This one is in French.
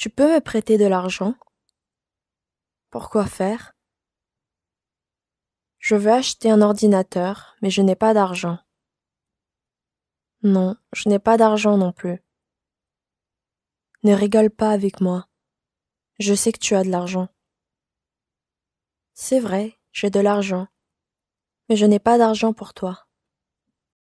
Tu peux me prêter de l'argent? Pourquoi faire? Je veux acheter un ordinateur, mais je n'ai pas d'argent. Non, je n'ai pas d'argent non plus. Ne rigole pas avec moi. Je sais que tu as de l'argent. C'est vrai, j'ai de l'argent, mais je n'ai pas d'argent pour toi.